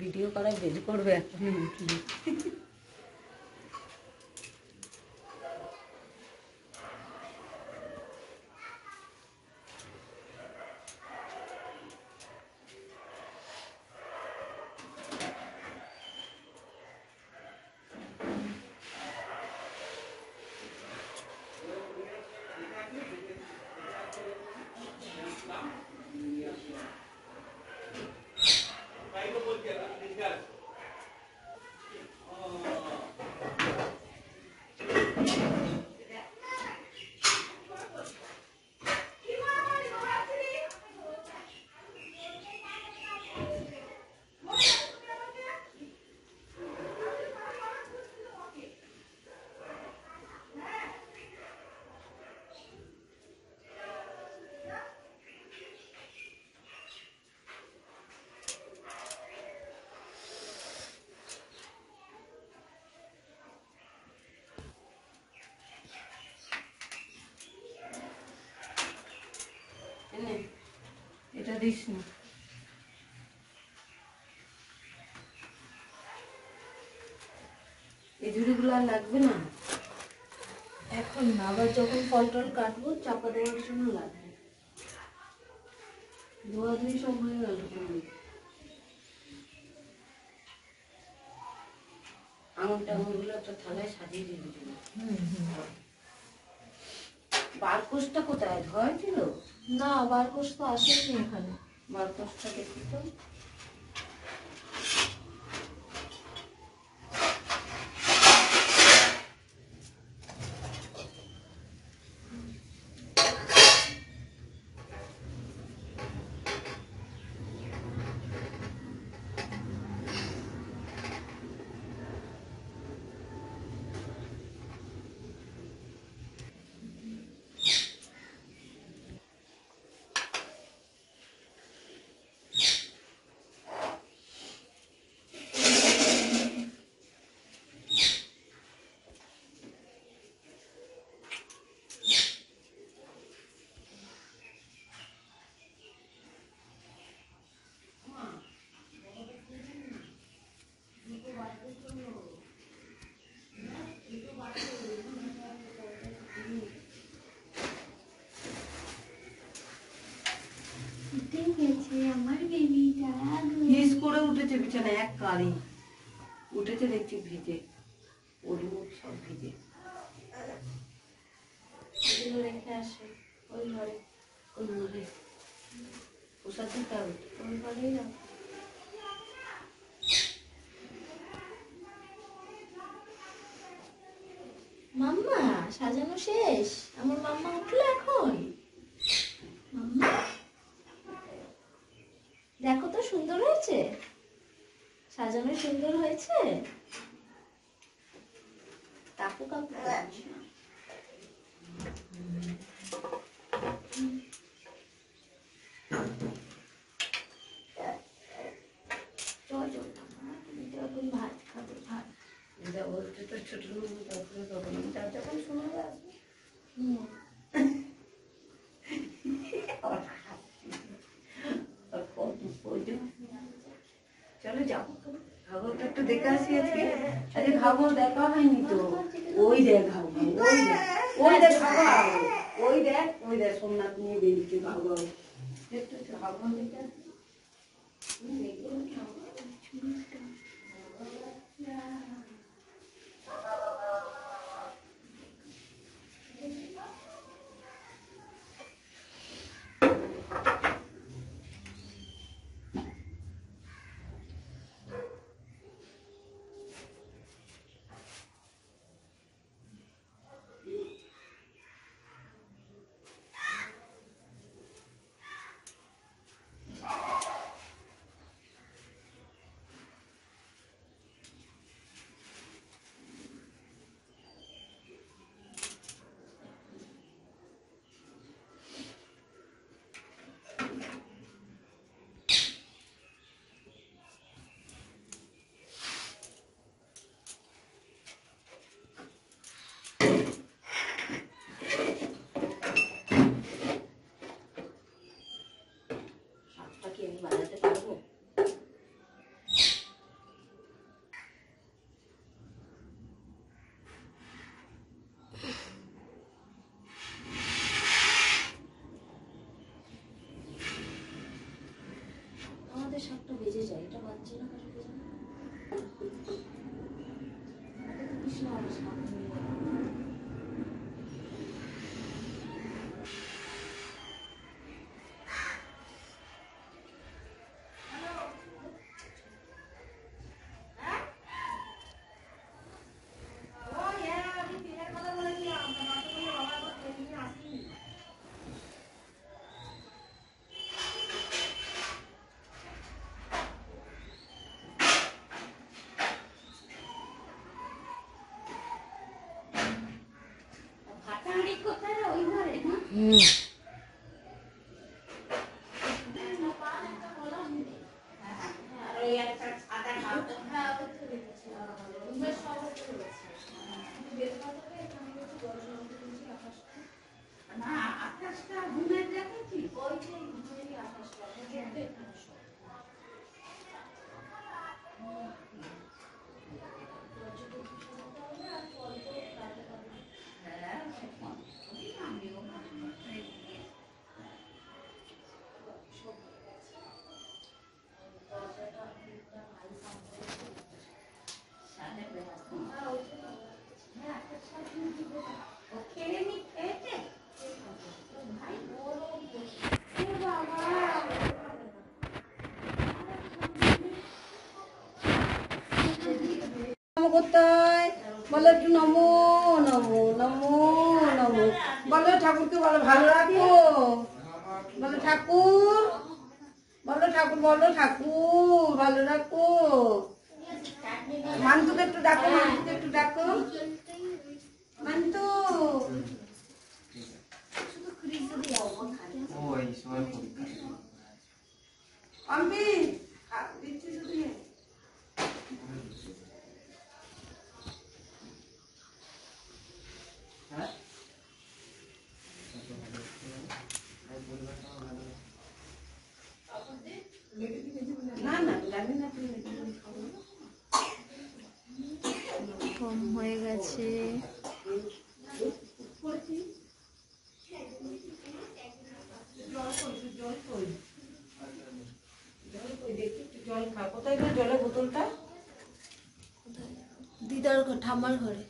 Video করা বের করবে। এখনই উঠলি এনে, এটা দিস না। এই ঝুড়িগুলো আর লাগবে না? এখন না আবার যখন ফল টল কাটবো চাপা দেওয়ার জন্য লাগবে। ধোয়া ধুই সব হয়ে গেল আঙুর একটা থালায় সাজিয়ে দিয়ে দিল বারকোষটা কোথায়? ধোয়া ছিল না বারকোষ তো আসেনি এখানে। বারকোষটা দেখি তো উঠে গেছে আমার বেবিটা হিস করে উঠেছে বিছানায় এক কারি উঠেছে দেখছি ভিজে ওর মুখ সব ভিজে। রেখে আসে? ওই ঘরে। কোন ঘরে। প্রসাদ দিতে হবে। ওই ঘরেই রাখ মাম্মা সাজানো শেষ? আমার মাম্মা উঠল এখন। মাম্মা দেখো তো সুন্দর হয়েছে। সাজানো সুন্দর হয়েছে? কাকু? কাকু। চল তুমি তো খাবে একটু দেখে আসি আজকে। আজকে খাবার দেখা হয়নি তো। ওই দেখ খাব ওই দেখ ওই দেখ খাব ওই দেখ ওই দেখ সোমনাথ নিয়ে বেরিয়েছে খাব একটু খাব দেখে Gegenwart না হয়। বলো একটু নমো নমো নমো নমো। বলো ঠাকুরকে বলো, ভালো রাখো। বলো ঠাকুর বলো ঠাকুর বলো ঠাকুর, ভালো রাখো। মান্তুকে একটু ডাকো, মান্তুকে একটু ডাকো। খা- দিচ্ছি শুধু নে। না না জানি না তুমি কম হয়ে গেছে জল খা কোথায় গেল জলের বোতলটা? দিদার ঠাম্মার ঘরে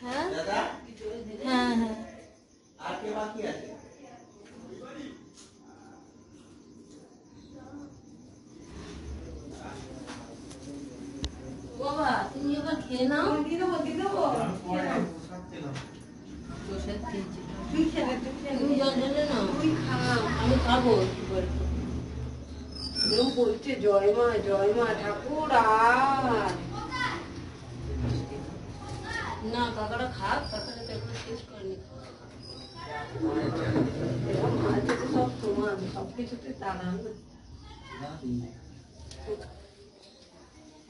হ্যাঁ দাদা হ্যাঁ হ্যাঁ আর কে বাকি আছে বাবা তুমি এবার খেয়ে নাও। দিয়ে দেবো দিয়ে দেবো। তুই খেলে তুই খেলে তুমি জল ঢেলে নাও। তুই খা আমি খাব একটু পরে। এরকম বলছে জয় মা জয় মা ঠাকুর আর না কাকারা খাক কাকারা তো এখনও শেষ করেনি। সব তোমার সব কিছুতে তারা না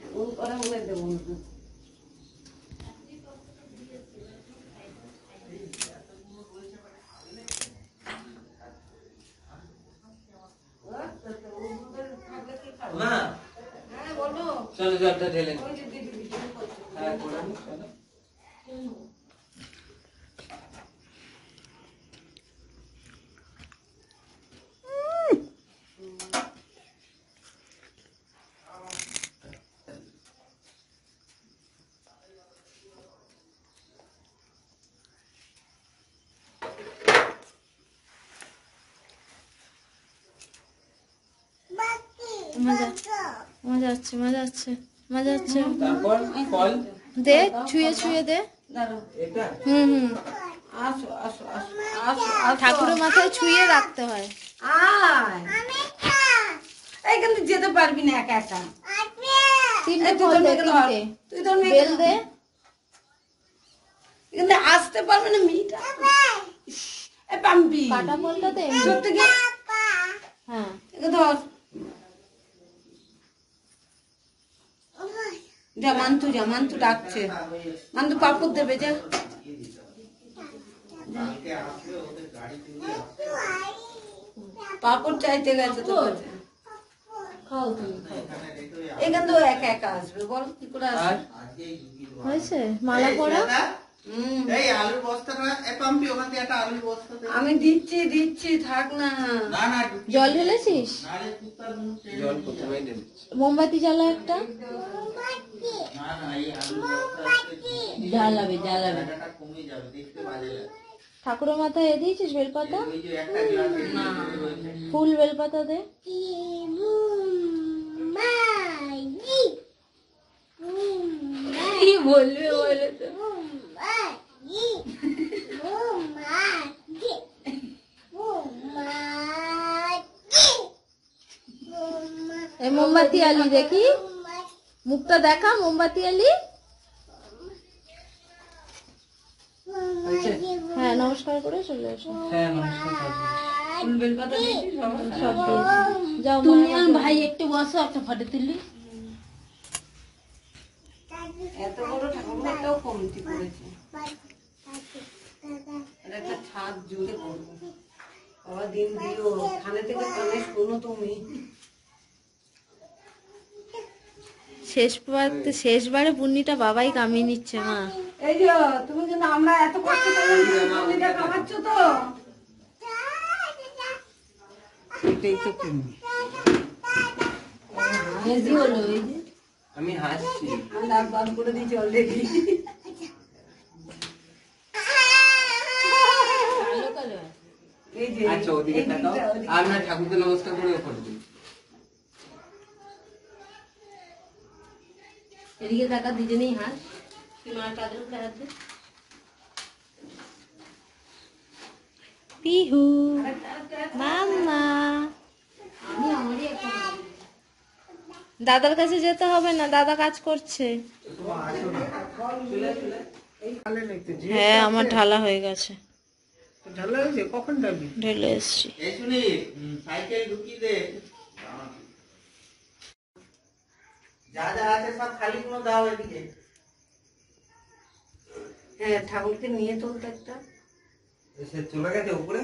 এমন করে মনে দেবো না না হ্যাঁ বলো চলো জলটা ঢেলে। হ্যাঁ করে মজা। মজা হচ্ছে মজা হচ্ছে মজা হচ্ছে। তারপর ফল? দে ছুঁয়ে ছুঁয়ে দে। এটা? হুম হুম। ঠাকুরের মাথায় ছুঁয়ে রাখতে হয়। যেতে পারবি না একা একা। তিনটে এই তুই ফল তোর দে মেয়েকে ধর তুই তোর মেয়েকে বেল ধর। দে কিন্তু আসতে পারবে না মেয়েটা ইস, এ পাম্পি কাটা ফলটা দে সত্যি কি হ্যাঁ একে ধর যা মান্তু যা মান্তু ডাকছে। মান্তু পাপড় দেবে যা। পাপড় চাইতে গেছে তো খাও তুমি এখানে এখান তো একা একা আসবে বল কি করে আসবে। হয়েছে? মালা এই পরা দাদা, হুম, এই আলুর বস্তাটা এ ওখান থেকে একটা আলুর বস্তা আমি দিচ্ছি দিচ্ছি থাক না। জল ঢেলেছিস। মোমবাতি জ্বালা একটা না না এই আলুর বস্তা হচ্ছে- জ্বালাবে জ্বালাবে। ঠাকুরের মাথায় এ দিয়েছিস বেলপাতা? ফুল বেলপাতা দে। বলবে বলে তো? এই মোমবাতি আলি দেখি। মুখটা দেখা মোমবাতি আলি হ্যাঁ নমস্কার করে চলে এসো। হ্যাঁ। যাও তুমি আর ভাই একটু বসো একটা ফটো তুলি। এত বড় ঠাকুরটাও কমতি আর একটা ছাদ জুড়ে করব বাবা দিন দিও। খানে থেকে কানে শোনো তুমি শেষবার শেষবারে পুণ্যিটা বাবাই কামিয়ে নিচ্ছে মা। এই যে তুমি কিন্তু আমরা এত কষ্ট করে কামাচ্ছ তো। এটাই তো হেজি হলো এই যে। আমি হাসছি। আমি দাঁত বার করে দিয়েছি অলরেডি এই যে আচ্ছা ওদিকে তাকাও। আমরা ঠাকুরকে নমস্কার করে ওপরে এদিকে টাকা দুজনেই হাস। মা কাদের হাত পিহু মাম্মা। দাদার কাছে যেতে হবে না দাদা কাজ করছে। হ্যাঁ আমার ঢালা হয়ে গেছে। ঢালা হয়েছে? কখন যাবি ঢেলে এসছি। এই শুনি সাইকেল ঢুকিয়ে দে। যা যা আছে সব খালি কোনো দাও এদিকে। হ্যাঁ ঠাকুরকে নিয়ে চলতে একটা। সে চলে গেছে উপরে?